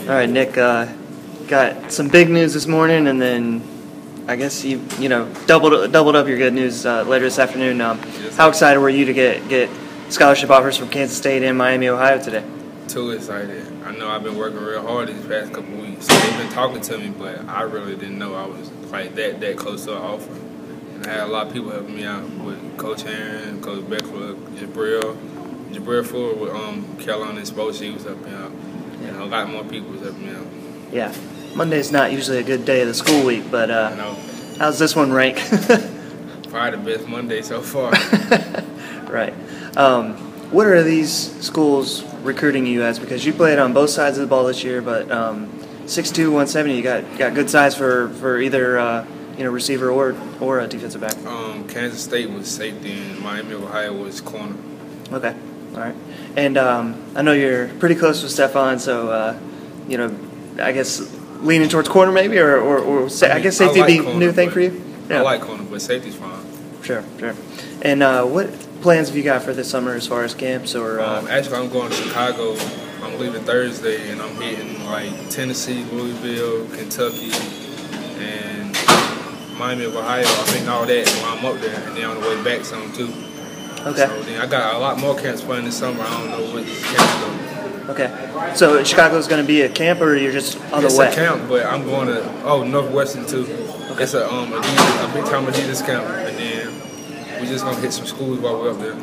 All right, Nick. Uh, got some big news this morning, and then I guess you you know doubled doubled up your good news uh, later this afternoon. Um, how excited were you to get get scholarship offers from Kansas State and Miami, Ohio today? Too excited. I know I've been working real hard these past couple weeks. They've been talking to me, but I really didn't know I was like that that close to an offer. And I had a lot of people helping me out with Coach Aaron, Coach Beckler, Jabril, Jabril Ford with um Carolina Exposure. He was helping me out. And a lot more people was me out. Yeah, Monday's not usually a good day of the school week, but uh, how's this one rank? probably the best Monday so far. right. Um, what are these schools recruiting you as? Because you played on both sides of the ball this year, but um, 6'2", 170, you got got good size for for either uh, you know receiver or or a defensive back. um, Kansas State was safety and Miami, Ohio was corner. Okay. All right. And um, I know you're pretty close with Stephon, so uh, you know, I guess leaning towards corner maybe, or or, or sa- I, mean, guess safety like be a corner, new thing for you. I like corner, but safety's fine. Sure, sure. And uh, what plans have you got for this summer as far as camps or? Um, Uh, actually, I'm going to Chicago. I'm leaving Thursday, and I'm hitting like Tennessee, Louisville, Kentucky, and Miami of Ohio. I think all that while I'm up there, and then on the way back some too. Okay. So then I got a lot more camps planned this summer. I don't know which camps though. Okay. So Chicago's going to be a camp, or you're just on It's the way? It's a camp, but I'm going to oh Northwestern too. Okay. It's a um Adidas, a big time Adidas camp, and then we're just gonna hit some schools while we're up there.